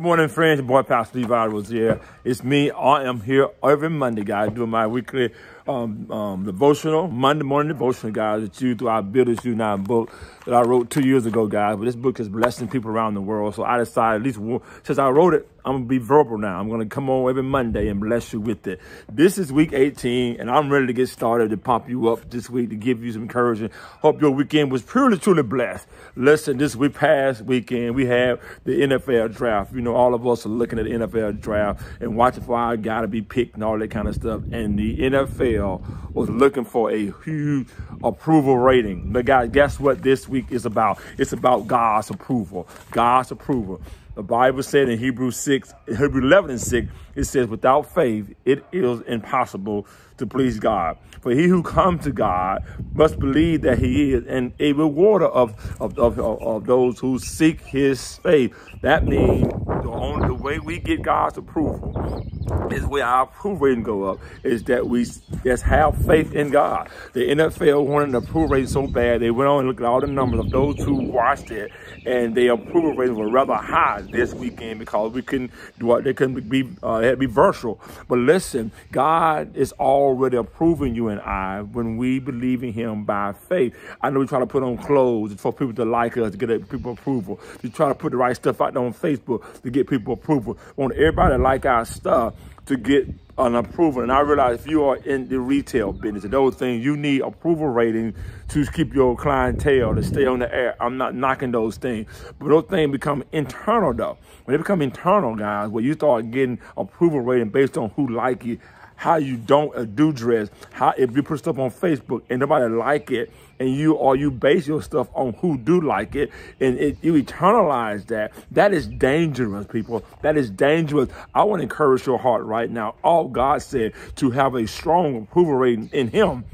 Good morning, friends. Boy, Pastor Levi Rozier. It's me. I am here every Monday, guys, doing my weekly um, um, devotional, Monday morning devotional, guys, that you through our Builders Unite book that I wrote two years ago, guys. But this book is blessing people around the world. So I decided, at least since I wrote it, I'm going to be verbal now. I'm going to come on every Monday and bless you with it. This is week 18, and I'm ready to get started to pump you up this week to give you some encouragement. Hope your weekend was truly, truly blessed. Listen, this week past weekend, we have the NFL draft. You know, all of us are looking at the NFL draft and watching for our guy to be picked and all that kind of stuff. And the NFL was looking for a huge approval rating. But guys, guess what this week is about? It's about God's approval. God's approval. The Bible said in Hebrews 6, Hebrews 11 and 6, it says, without faith, it is impossible to please God. For he who comes to God must believe that he is and a rewarder of, of, of, of those who seek his faith. That means the only the way we get God's approval is where our approval rating go up is that we just have faith in God. The NFL wanted an approval rating so bad they went on and looked at all the numbers of those who watched it and their approval rating were rather high this weekend because we couldn't do what they couldn't be uh, had to be virtual. But listen, God is already approving you and I when we believe in Him by faith. I know we try to put on clothes for people to like us to get people approval. We try to put the right stuff out there on Facebook to get people approval. We want everybody to like our stuff to get an approval. And I realize if you are in the retail business and those things, you need approval rating to keep your clientele to stay on the air. I'm not knocking those things, but those things become internal though. When they become internal, guys, where you start getting approval rating based on who like you, how you don't uh, do dress, how if you put stuff on Facebook and nobody like it, and you or you base your stuff on who do like it, and it, you eternalize that. That is dangerous, people. That is dangerous. I want to encourage your heart right now. All God said to have a strong approval rating in Him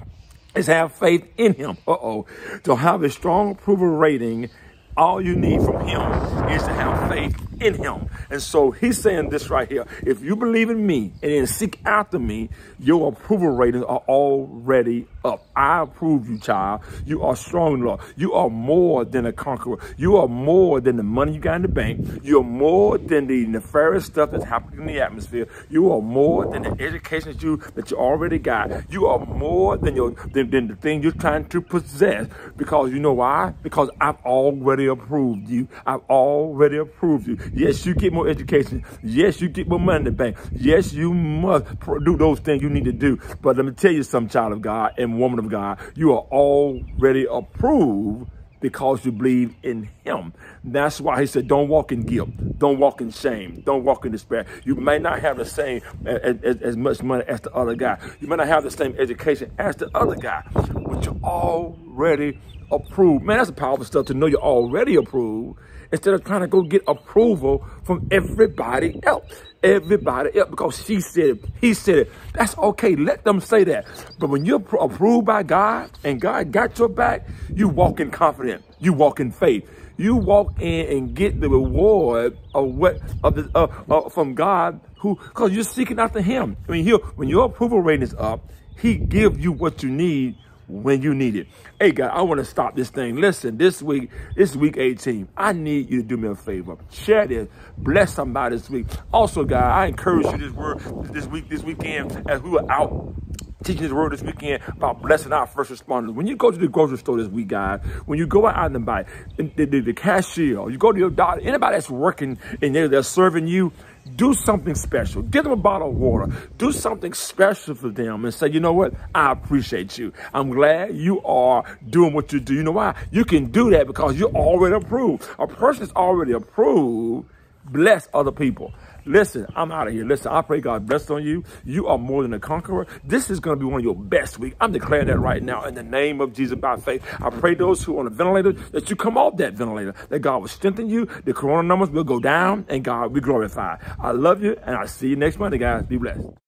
is have faith in Him. Uh oh, to have a strong approval rating all you need from him is to have faith in him. And so he's saying this right here. If you believe in me and then seek after me, your approval ratings are already up. I approve you, child. You are strong, Lord. You are more than a conqueror. You are more than the money you got in the bank. You are more than the nefarious stuff that's happening in the atmosphere. You are more than the education that you that you already got. You are more than your than, than the thing you're trying to possess. Because you know why? Because I've already approved you. I've already approved you. Yes, you get more education. Yes, you get more money in the bank. Yes, you must do those things you need to do. But let me tell you something, child of God and woman of God, you are already approved because you believe in him. That's why he said, don't walk in guilt. Don't walk in shame. Don't walk in despair. You may not have the same as, as, as, much money as the other guy. You may not have the same education as the other guy, but you're already approved. Man, that's powerful stuff to know you're already approved instead of trying to go get approval from everybody else. Everybody else, because she said it, he said it. That's okay. Let them say that. But when you're approved by God and God got your back, you walk in confidence. You walk in faith. You walk in and get the reward of what of the, uh, uh, from God, who because you're seeking after Him. I mean, he, when your approval rating is up, He gives you what you need when you need it. Hey, guys, I want to stop this thing. Listen, this week, this week 18, I need you to do me a favor. Share this. Bless somebody this week. Also, guys, I encourage you this word this week, this weekend, as we were out teaching this word this weekend about blessing our first responders. When you go to the grocery store this week, guys, when you go out and buy the, the, the cashier, you go to your doctor, anybody that's working and they're, they're serving you, do something special. Give them a bottle of water. Do something special for them and say, you know what? I appreciate you. I'm glad you are doing what you do. You know why? You can do that because you're already approved. A person is already approved. Bless other people. Listen, I'm out of here. Listen, I pray God bless on you. You are more than a conqueror. This is going to be one of your best weeks. I'm declaring that right now in the name of Jesus by faith. I pray those who are on a ventilator that you come off that ventilator, that God will strengthen you. The corona numbers will go down and God will be glorified. I love you and I'll see you next Monday, guys. Be blessed.